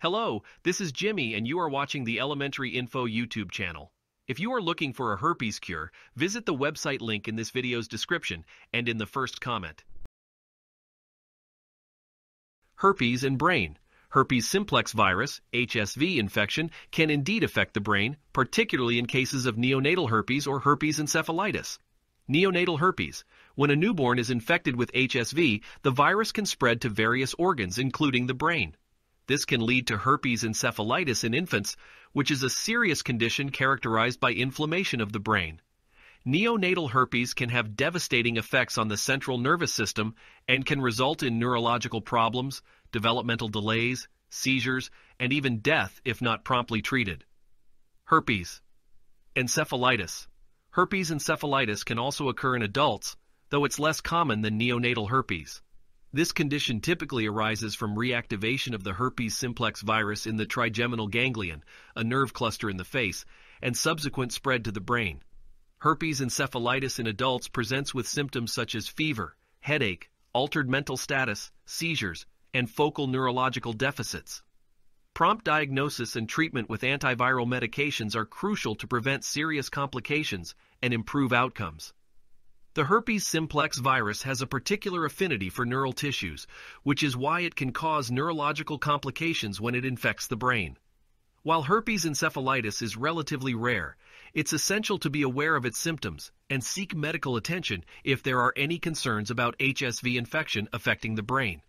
Hello, this is Jimmy and you are watching the Elementary Info YouTube channel. If you are looking for a herpes cure, visit the website link in this video's description and in the first comment. Herpes and brain. Herpes simplex virus, HSV infection, can indeed affect the brain, particularly in cases of neonatal herpes or herpes encephalitis. Neonatal herpes. When a newborn is infected with HSV, the virus can spread to various organs, including the brain. This can lead to herpes encephalitis in infants, which is a serious condition characterized by inflammation of the brain. Neonatal herpes can have devastating effects on the central nervous system and can result in neurological problems, developmental delays, seizures, and even death if not promptly treated. Herpes. Encephalitis. Herpes encephalitis can also occur in adults, though it's less common than neonatal herpes. This condition typically arises from reactivation of the herpes simplex virus in the trigeminal ganglion, a nerve cluster in the face, and subsequent spread to the brain. Herpes encephalitis in adults presents with symptoms such as fever, headache, altered mental status, seizures, and focal neurological deficits. Prompt diagnosis and treatment with antiviral medications are crucial to prevent serious complications and improve outcomes. The herpes simplex virus has a particular affinity for neural tissues, which is why it can cause neurological complications when it infects the brain. While herpes encephalitis is relatively rare, it's essential to be aware of its symptoms and seek medical attention if there are any concerns about HSV infection affecting the brain.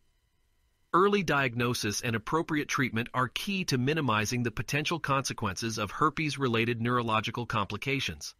Early diagnosis and appropriate treatment are key to minimizing the potential consequences of herpes-related neurological complications.